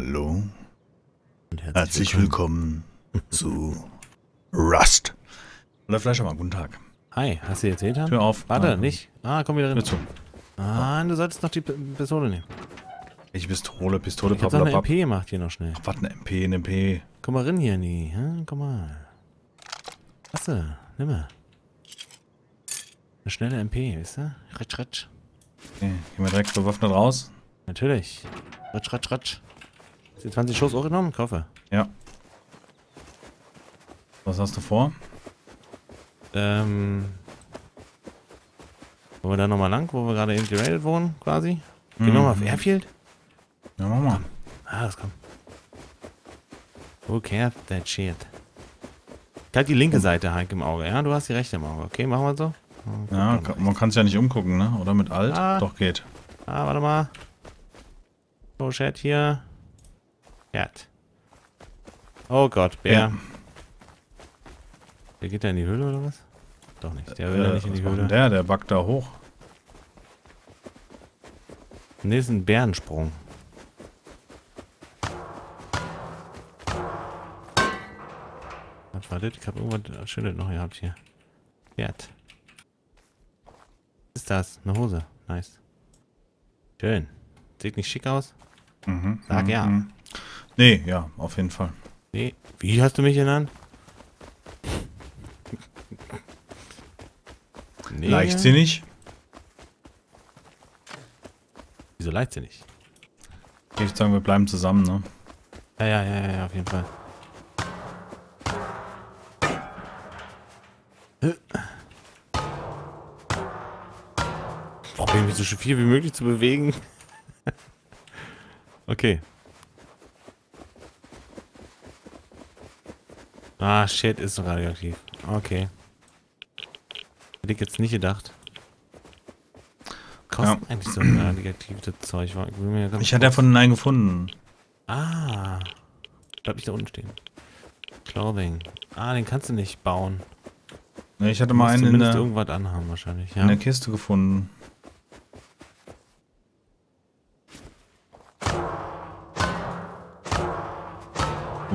Hallo, Und herzlich willkommen zu Rust. Hallo Fleischermann, guten Tag. Hi, hast du jetzt Ethan? Tür auf. Warte, Ah, nicht. Ah, komm wieder rein. zu. Ah, du solltest noch die P Pistole nehmen. Ich Pistole, Pistole, Ich hab noch eine. MP gemacht hier noch schnell. Was, eine MP, eine MP. Komm mal rein hier in die. Hm? Komm mal. Klasse, nimm mal. Eine schnelle MP, weißt du? Ratsch, ratsch. Okay, gehen wir direkt bewaffnet raus. Natürlich. Ratsch, ratsch, ratsch. Du 20 Schuss auch genommen? Kaufe. Ja. Was hast du vor? Ähm. Wollen wir da nochmal lang, wo wir gerade eben geradet wurden, quasi? Gehen wir nochmal auf Airfield? Ja, mach mal. Ah, das kommt. Who cares that shit? Ich halt die linke Seite Hank im Auge, ja? Du hast die rechte im Auge. Okay, machen wir so? Oh, Ja, mal. kann, man kann es ja nicht umgucken, ne? Oder mit Alt? Ah. Doch, geht. Ah, warte mal. Oh, Chat hier. Chat. Oh Gott, Bär. Ja. Der geht da in die Höhle oder was? Doch nicht. Der will Äh, nicht in die Höhle. der, der backt da hoch. Nee, ist ein Bärensprung. Was war das? Ich hab irgendwas Schönes noch gehabt hier. Pferd. Was ist das? Eine Hose. Nice. Schön. Sieht nicht schick aus? Mhm. Sag mhm, ja. mhm. Nee, ja, auf jeden Fall. Nee. Wie hast du mich genannt? Nee. Leichtsinnig. Wieso leichtsinnig? Ich würde sagen, wir bleiben zusammen, ne? Ja, ja, ja, ja, auf jeden Fall. Ich probiere mich so viel wie möglich zu bewegen. okay. Ah, shit, ist radioaktiv. Okay. Hätte ich jetzt nicht gedacht. Kostet eigentlich so ein radioaktives Zeug? Ich ja Ich hatte ja von einen gefunden. Ah. Bleib nicht da unten stehen. Clothing. Ah, den kannst du nicht bauen. Ich hatte mal einen in der, irgendwas anhaben wahrscheinlich, ja. in der Kiste gefunden.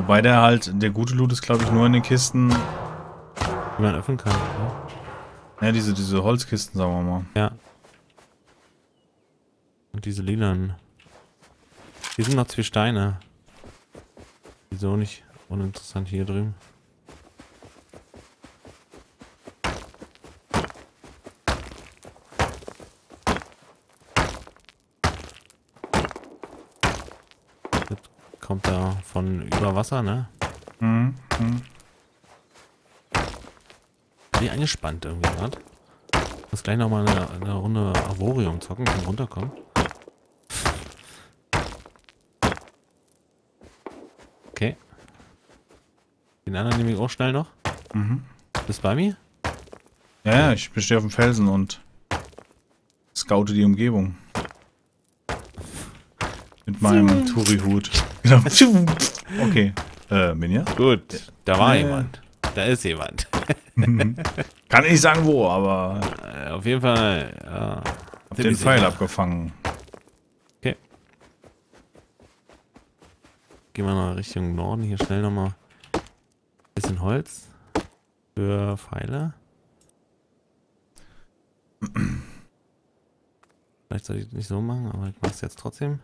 Wobei der halt, der gute Loot ist glaube ich nur in den Kisten, Wie man öffnen kann. Ja. ja diese, diese Holzkisten, sagen wir mal. ja. Und diese lilanen. Hier sind noch zwei Steine. Wieso nicht uninteressant hier drüben? Das kommt da von über Wasser, ne? Mhm. Mhm. Bin angespannt irgendwie gerade. Muss gleich nochmal eine, eine Runde Avorium zocken zum runterkommen. Okay. Den anderen nehme ich auch schnell noch. Mhm. Bist bei mir? Ja, ja, ich stehe auf dem Felsen und scoute die Umgebung. Mit meinem Touri-Hut. Genau. Okay. Äh, Minja? Gut. Da war Äh. jemand. Da ist jemand. Kann ich sagen wo, aber Äh, Auf jeden Fall. Ja. hab den Pfeil abgefangen. Okay. Gehen wir mal Richtung Norden. Hier schnell nochmal bisschen Holz für Pfeile. Vielleicht soll ich das nicht so machen, aber ich mache es jetzt trotzdem.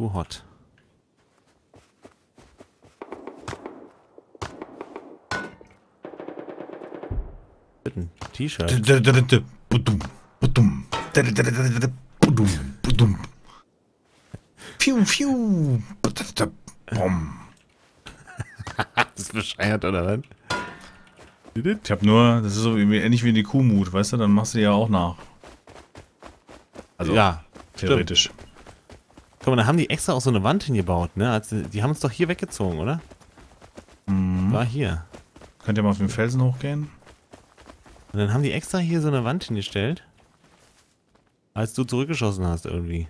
Too hot. Bitte ein T-Shirt. Piu, piu. Bom. Das ist bescheuert, oder was? Ich hab nur, das ist so ähnlich wie die Kuhmut, weißt du, dann machst du die ja auch nach. Also, ja, theoretisch. Guck mal, da haben die extra auch so eine Wand hingebaut, ne? Als, die haben uns doch hier weggezogen, oder? Mhm. War hier. Könnt ihr mal auf den Felsen hochgehen? Und dann haben die extra hier so eine Wand hingestellt. Als du zurückgeschossen hast irgendwie.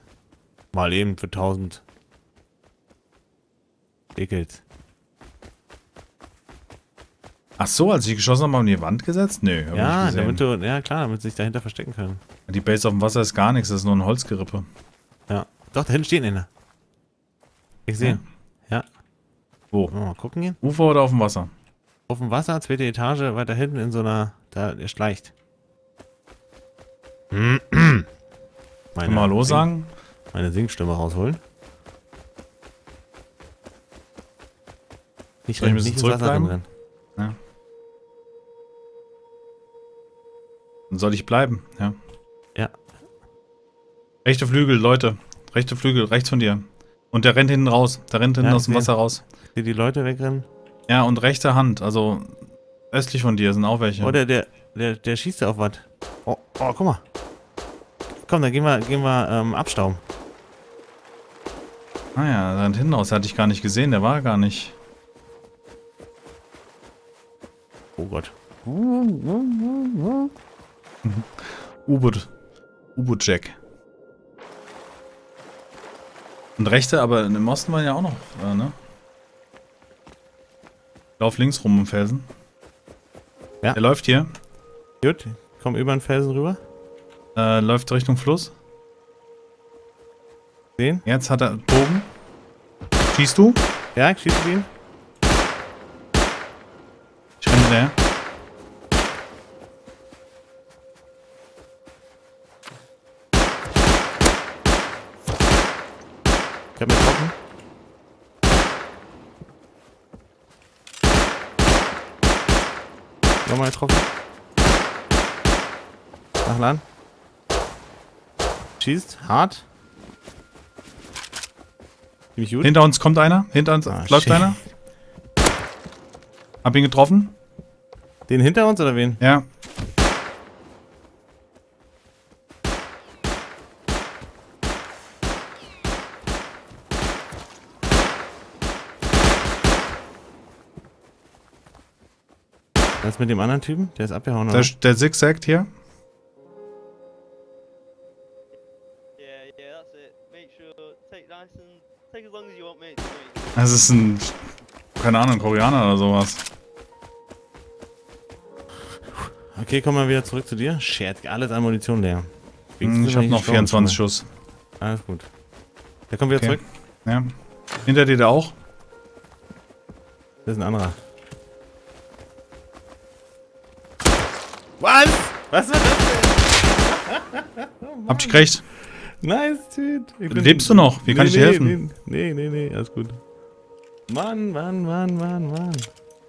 Mal eben für 1000. Ekelt. Ach so, als ich geschossen habe, haben die Wand gesetzt? Nö, hab ich Ja, nicht gesehen. damit du, ja klar, damit sie sich dahinter verstecken können. Die Base auf dem Wasser ist gar nichts, das ist nur ein Holzgerippe. Ja. Doch, da hinten steht einer. Ich sehe. Ja. Wo? Wollen wir Mal gucken gehen. Ufer oder auf dem Wasser? Auf dem Wasser, zweite Etage, weiter hinten in so einer. Da, der schleicht. Meine, wir mal los Sing- sagen? Meine Singstimme rausholen. Nicht, Soll ich ein rennen, bisschen nicht ins Wasser rennen. Dann soll ich bleiben, ja. Ja. Rechte Flügel, Leute. Rechte Flügel, rechts von dir. Und der rennt hinten raus. Der rennt hinten Ja, aus dem Wasser raus. Seht die Leute wegrennen? Ja, und rechte Hand, also östlich von dir sind auch welche. Oh, der, der, der, der schießt ja auf was. Oh, oh, guck mal. Komm, dann gehen wir, gehen wir ähm, abstauben. Ah ja, der rennt hinten raus. Der hatte ich gar nicht gesehen, der war gar nicht. Oh Gott. U-Boot. U-Boot-Jack. Und rechte, aber im Osten waren ja auch noch, äh, ne? Lauf links rum im Felsen. Ja. Der läuft hier. Gut, komm über den Felsen rüber. Äh, läuft Richtung Fluss. Sehen? Jetzt hat er Bogen. Schießt du? Ja, schießt du ihn? Ich renne hinterher. Nochmal getroffen. Mach an. Schießt. Hart. Ziemlich gut. Hinter uns kommt einer. Hinter uns Ah, läuft shit. einer. Hab ihn getroffen. Den hinter uns oder wen? Ja. Mit dem anderen Typen? Der ist abgehauen, Der, oder? der zigzagt hier. Das ist ein, keine Ahnung, Koreaner oder sowas. Okay, kommen wir wieder zurück zu dir. Shit, alles an Munition leer. Hm, Ich habe bin noch gestorben 24 schon Schuss. Alles gut. Da kommen wir Okay. zurück. Ja. Hinter dir der auch? Das ist ein anderer. Was? War das denn? Hab dich gekriegt. Nice, dude. Lebst du noch? Wie kann ich dir helfen? Nee, nee, nee, alles gut. Mann, Mann, Mann, Mann, Mann.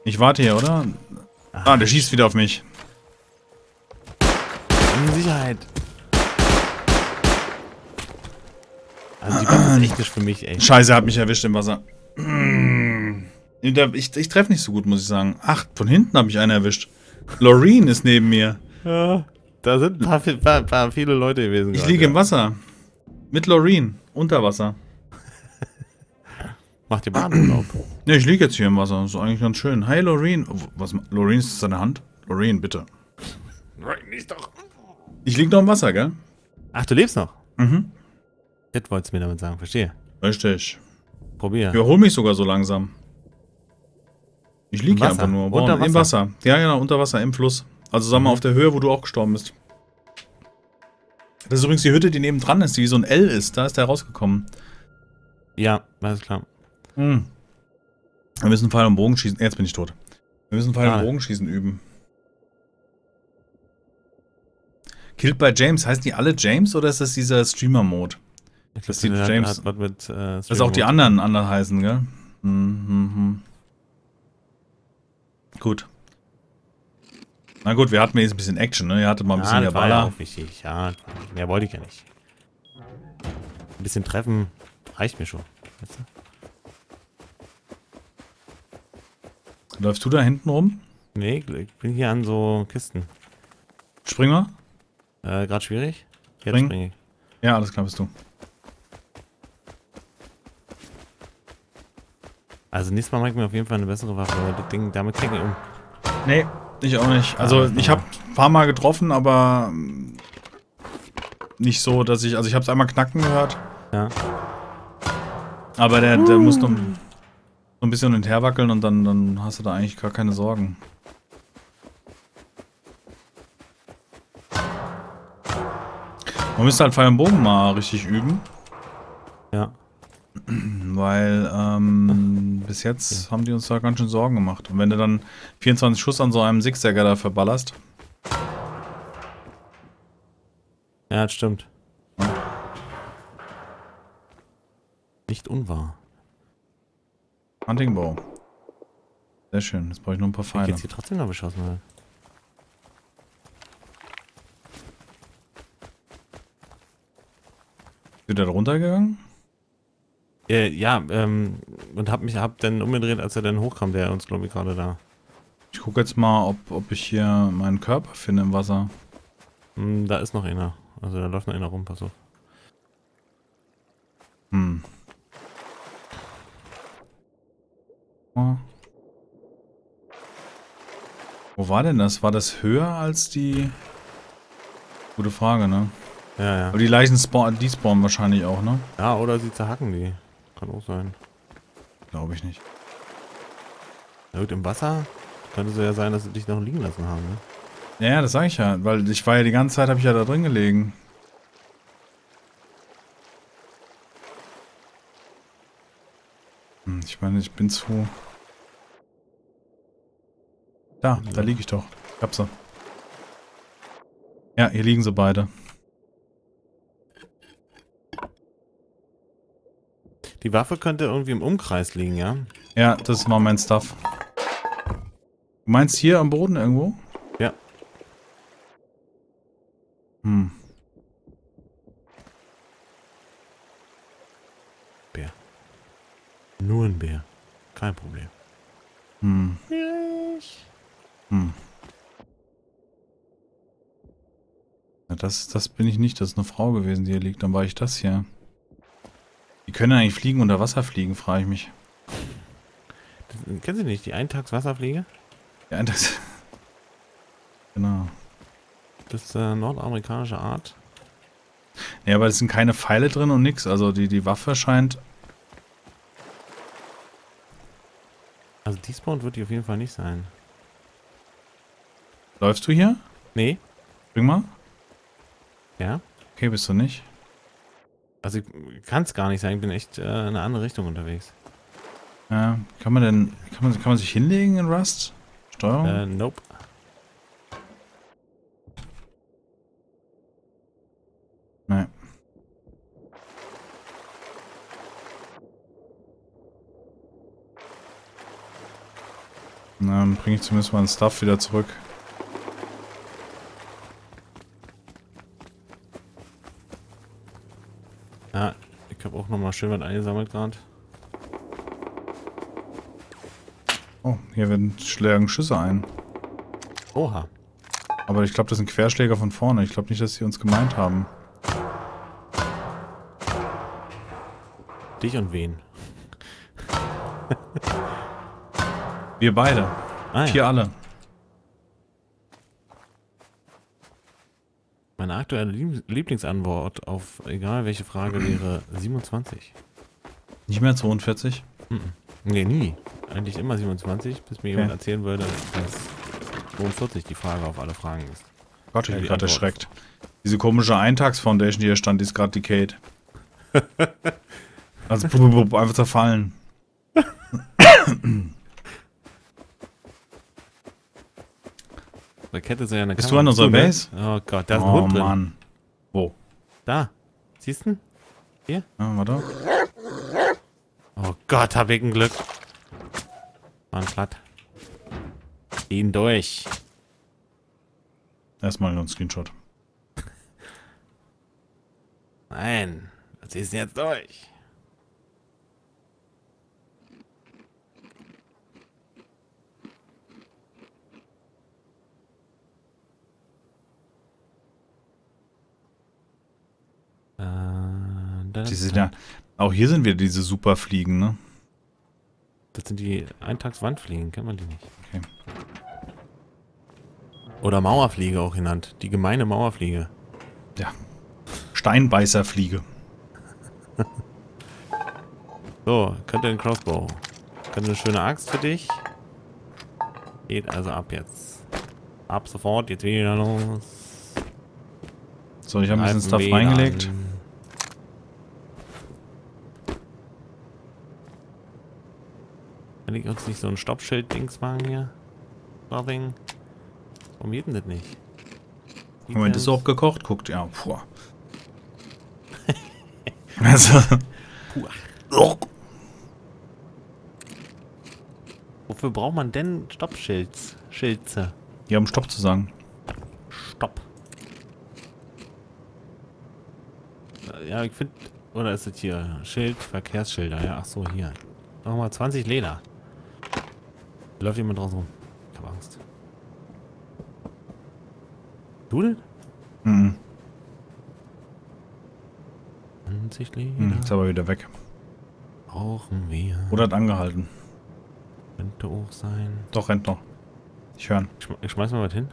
Ich warte hier, oder? Ah, der schießt wieder auf mich. In Sicherheit. Also die Waffe ist echt nicht für mich, ey. Scheiße, er hat mich erwischt im Wasser. Mm. Ich, ich treffe nicht so gut, muss ich sagen. Ach, von hinten habe ich einen erwischt. Loreen ist neben mir. Ja, da sind ein paar, paar, paar viele Leute gewesen. Ich gerade, liege ja. im Wasser. Mit Loreen. Unter Wasser. Macht ihr Badenurlaub? Ja, ich liege jetzt hier im Wasser. Das ist eigentlich ganz schön. Hi, Loreen. Oh, Was, Loreen ist das seine Hand? Loreen, bitte. Nicht doch. Ich liege noch im Wasser, gell? Ach, du lebst noch? Mhm. Das wolltest du mir damit sagen, verstehe. Richtig. Probier. Ich erhole mich sogar so langsam. Ich liege Im einfach nur. Unter Im Wasser? Wasser. Ja, genau, unter Wasser, im Fluss. Also sag mal Mhm. auf der Höhe, wo du auch gestorben bist. Das ist übrigens die Hütte, die neben dran ist, die wie so ein L ist. Da ist der rausgekommen. Ja, alles klar. Hm. Wir müssen Pfeil und Bogen schießen. Jetzt bin ich tot. Wir müssen Pfeil Ah. und Bogenschießen üben. Killed by James. Heißen die alle James oder ist das dieser Streamer-Mode? Ich Das glaub, sieht hat- James- Hat was mit, äh, Dass auch die anderen anderen heißen, gell? Hm, hm, hm. Gut. Na gut, wir hatten jetzt ein bisschen Action, ne? Ihr hattet mal ein bisschen ja, mehr das war ja Baller. auch wichtig. Ja, mehr wollte ich ja nicht. Ein bisschen treffen reicht mir schon. Weißt du? Läufst du da hinten rum? Nee, ich bin hier an so Kisten. Spring mal? Äh, gerade schwierig? Jetzt Spring. springe ich. Ja, alles klar, bist du. Also nächstes Mal mache ich mir auf jeden Fall eine bessere Waffe, aber das Ding, damit kriege ich um. Nee, ich auch nicht. Also, Ah, ich habe ein paar Mal getroffen, aber nicht so, dass ich. Also, ich habe es einmal knacken gehört. Ja. Aber der, der muss noch so ein bisschen hin und her wackeln und dann, dann hast du da eigentlich gar keine Sorgen. Man müsste halt Pfeil und Bogen mal richtig üben. Ja. Weil ähm, bis jetzt haben die uns da ganz schön Sorgen gemacht. Und wenn du dann 24 Schuss an so einem Sixjagger da verballerst, Ja, das stimmt. Nicht unwahr. Hunting Bow. Sehr schön, jetzt brauche ich nur ein paar Ich Pfeile. jetzt hier trotzdem noch beschossen wird. Ist der da runtergegangen? Äh, ja, ähm, und hab mich hab dann umgedreht, als er dann hochkam, der uns, glaube ich, gerade da. Ich gucke jetzt mal, ob, ob ich hier meinen Körper finde im Wasser. Hm, da ist noch einer. Also da läuft noch einer rum, pass auf. Hm. Oh. Wo war denn das? War das höher als die... Gute Frage, ne? Ja, ja. Aber die Leichen spawnen, die spawnen wahrscheinlich auch, ne? Ja, oder sie zerhacken die. Kann auch sein. Glaube ich nicht. Na gut, im Wasser könnte es ja sein, dass sie dich noch liegen lassen haben, ne? Ja, ja, das sage ich ja, weil ich war ja die ganze Zeit, habe ich ja da drin gelegen. Hm, ich meine, ich bin zu... Da, da liege ich doch. Ich hab sie. Ja, hier liegen sie beide. Die Waffe könnte irgendwie im Umkreis liegen, ja? Ja, das war mein Stuff. Du meinst hier am Boden irgendwo? Ja. Hm. Bär. Nur ein Bär. Kein Problem. Hm. Hm. Ja, das, das bin ich nicht. Das ist eine Frau gewesen, die hier liegt. Dann war ich das hier. Die können eigentlich fliegen, unter Wasser fliegen, frage ich mich. Das, kennen Sie nicht die Eintagswasserfliege? Ja, das... Genau. Das ist äh, nordamerikanische Art. Ja, aber es sind keine Pfeile drin und nix. Also die, die Waffe scheint... Also despawned wird die auf jeden Fall nicht sein. Läufst du hier? Nee? Spring mal. Ja? Okay, bist du nicht. Also kann es gar nicht sein. Ich bin echt äh, in eine andere Richtung unterwegs. Ja, kann man denn... Kann man, kann man sich hinlegen in Rust? Steuerung? Äh, nope. Nee. Na, dann bringe ich zumindest meinen Stuff wieder zurück. Ja, nochmal schön was eingesammelt gerade. Oh, hier werden schlagen Schüsse ein. Oha. Aber ich glaube, das sind Querschläger von vorne. Ich glaube nicht, dass sie uns gemeint haben. Dich und wen? Wir beide. Ah, Hier alle. Meine aktuelle Lieb Lieblingsantwort auf egal welche Frage wäre 27. Nicht mehr 42? Nee, nie. Eigentlich immer 27, bis mir Okay. jemand erzählen würde, dass 42 die Frage auf alle Fragen ist. Gott, ich bin die gerade erschreckt. Diese komische Eintags-Foundation, die hier stand, die ist gerade also blub, blub, blub, einfach zerfallen. Da Kette ist ja eine Bist Kamera du an unserer zu, ne? Base? Oh Gott, da ist ein oh Hund drin. Mann. Wo? Da. Siehst du? Ja, warte. Oh Gott, hab ich ein Glück. Mann, platt. Ihn durch. Erstmal noch ein Screenshot. Nein. Was ist jetzt durch? Äh, da- Die sind ja, auch hier sind wieder diese Superfliegen, ne? Das sind die Eintagswandfliegen, kennt man die nicht. Okay. Oder Mauerfliege auch genannt. Die gemeine Mauerfliege. Ja. Steinbeißerfliege. So, könnte ein Crossbow. Könnte eine schöne Axt für dich. Geht also ab jetzt. Ab sofort, jetzt wieder los. So, ich habe ein bisschen Stuff reingelegt. an. Kann ich uns nicht so ein Stoppschild-Dings machen hier? Nothing. Warum geht denn das nicht? Moment, ist auch gekocht? Guckt, ja, puh. also. Puh. Wofür braucht man denn Stoppschilds? Schilze. Ja, um Stopp zu sagen. Stopp. Ja, ich finde... Oder ist es hier? Schild, Verkehrsschilder. Ja, ach so, hier. Nochmal 20 Leder. Läuft jemand draußen rum. Ich hab Angst. Du denn? Mhm. 20 Leder. Hm, ist aber wieder weg. Brauchen wir. Oder hat angehalten. Könnte auch sein. Doch, rennt noch. Ich höre. Ich, ich schmeiß mal was hin.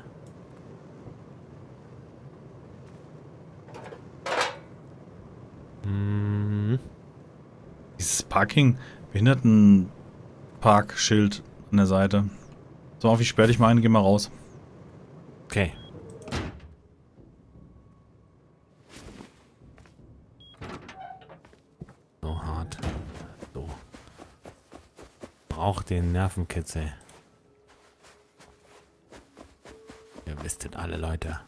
Hm, Dieses Parking, Behindertenparkschild an der Seite. So, auf, ich sperre dich mal ein, geh mal raus. okay. So hart. So. Braucht den Nervenkitzel. Ihr wisstet alle, Leute.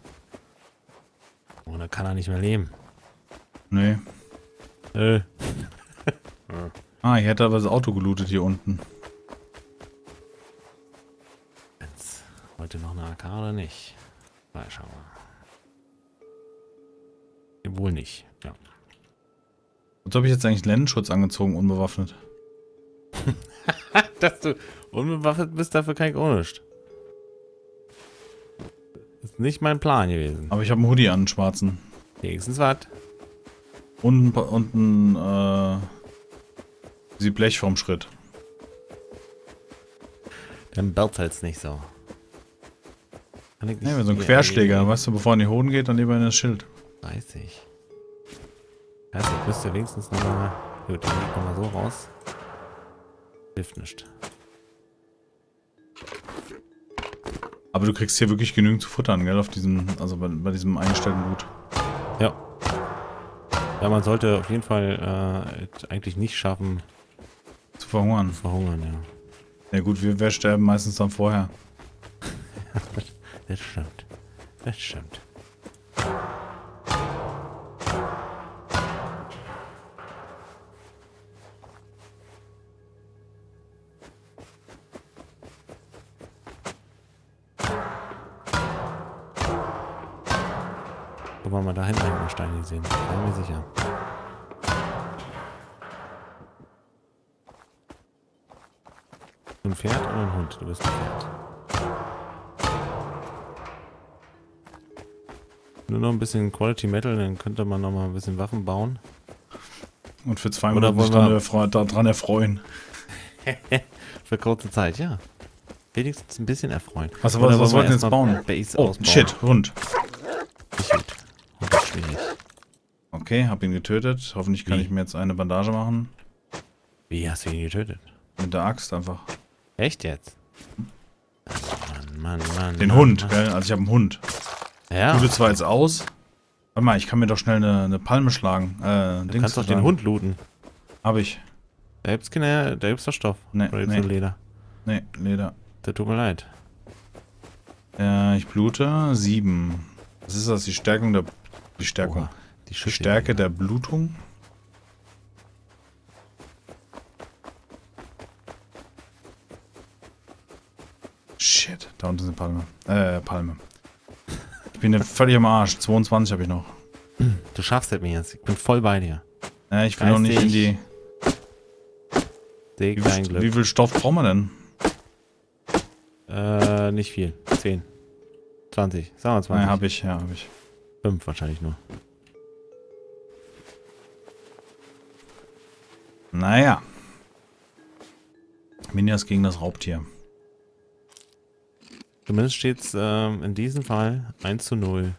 Ohne kann er nicht mehr leben. Nee. Äh. Ah, ich hätte aber das Auto gelootet hier unten. AK oder nicht? Mal schauen wir. Wohl nicht. Ja. Wozu habe ich jetzt eigentlich Lennenschutz angezogen, unbewaffnet? Dass du unbewaffnet bist, dafür kann ich auch nicht. Ist nicht mein Plan gewesen. Aber ich habe einen Hoodie an, einen schwarzen. Wenigstens was. Und, und ein, äh, sie Blech vom Schritt. Dann bellt halt nicht so. Ja, so ein Querschläger, weißt du, bevor er in die Hoden geht, dann lieber in das Schild. Weiß ich. Also, ich müsste wenigstens nochmal. Gut, dann geht nochmal so raus. Hilft nicht. Aber du kriegst hier wirklich genügend zu futtern, gell, auf diesem, also bei, bei diesem eingestellten Loot. Ja. Ja, man sollte auf jeden Fall äh, eigentlich nicht schaffen, Zu verhungern. zu verhungern, ja. Ja gut, wir, wir sterben meistens dann vorher. Das stimmt. Das stimmt. Guck mal, mal da hinten einen Stein gesehen. Bin mir sicher. Ein Pferd oder ein Hund? Du bist ein Pferd. Nur noch ein bisschen Quality Metal, dann könnte man noch mal ein bisschen Waffen bauen. Und für zwei Oder Minuten sich wir- erfreu- daran erfreuen. Für kurze Zeit, ja. Wenigstens ein bisschen erfreuen. Was, was, was wollten wir jetzt bauen? Base Oh, ausbauen? shit, Hund. Ist schwierig. Okay, hab ihn getötet. Hoffentlich kann Wie? ich mir jetzt eine Bandage machen. Wie hast du ihn getötet? Mit der Axt einfach. Echt jetzt? Mann, Mann, Mann. Den Mann, Hund, Mann. gell? Also ich habe einen Hund. Ja, Loote zwar jetzt aus. Warte mal, ich kann mir doch schnell eine, eine Palme schlagen. Äh, du kannst doch den Hund looten. Hab ich. Da gibt's keine, da gibt's doch Stoff. Nee, Oder gibt's nee. Leder. Nee, Leder. Das tut mir leid. Äh, ich blute sieben. Was ist das? Die Stärkung der... Die Stärkung. Oha, die Die. Stärke der Blutung? Shit, da unten eine Palme. Äh, Palme. Ich bin ja völlig am Arsch. 22 habe ich noch. Du schaffst es mir jetzt. Ich bin voll bei dir. Äh, ich will noch nicht in die... Wie viel, wie viel Stoff brauchen wir denn? Äh, nicht viel. 10. 20. Sagen wir 20. Nein, habe ich, ja, habe ich. 5 wahrscheinlich nur. Naja. Minias gegen das Raubtier. Zumindest steht's ähm, in diesem Fall 1 zu 0.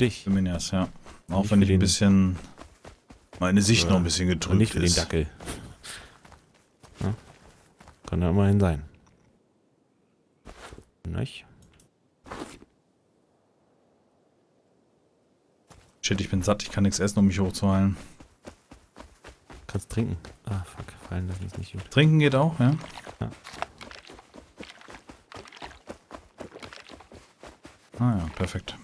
Dich. Minias, ja. Auch Nicht wenn ich ein den- bisschen... Meine Sicht noch ein bisschen Und getrübt nicht für den ist. Dackel. Ja? Kann ja immerhin sein. Nicht? Shit, ich bin satt, ich kann nichts essen, um mich hochzuheilen. Kannst trinken. Ah, fuck. Fallen, das ist nicht gut. Trinken geht auch, ja? Ja. Ah ja, perfekt.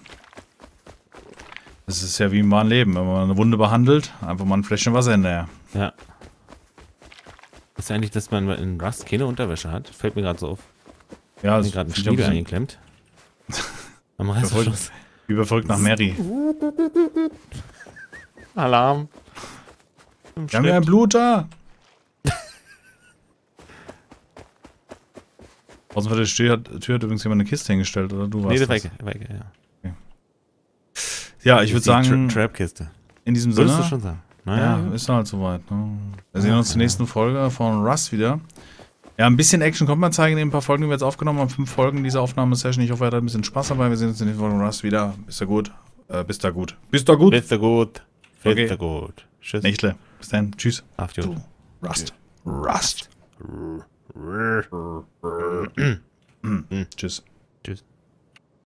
Das ist ja wie im wahren Leben. Wenn man eine Wunde behandelt, einfach mal ein Fläschchen Wasser hinterher. Ja. Ist ja eigentlich, dass man in Rust keine Unterwäsche hat? Fällt mir gerade so auf. Ja, das gerade ein ist ein eingeklemmt. Am Reißverschluss. wie verfolgt nach Mary. Alarm. Wir haben ja ein Schritt. Blut da. Außen vor der Tür hat, Tür hat übrigens jemand eine Kiste hingestellt, oder du warst Nee, das? Weike, Weike, ja. Ja, ich würde sagen, Tra Trapkiste. in diesem Würdest Sinne, du schon sagen? ja, Naja, ist halt soweit. Ne? Wir sehen Ja, uns zur ja. nächsten Folge von Rust wieder. Ja, ein bisschen Action kommt man zeigen in ein paar Folgen, die wir jetzt aufgenommen haben. Fünf Folgen dieser Aufnahmesession. Ich hoffe, ihr hattet ein bisschen Spaß dabei. Wir sehen uns in der nächsten Folge von Rust wieder. Bist du gut? Äh, bist da gut. Bist da gut? Bist du gut? Bist Okay. du gut? Tschüss. Nächtle. Bis dann. Tschüss. Auf die Du. Rust. Rust. Tschüss. Tschüss.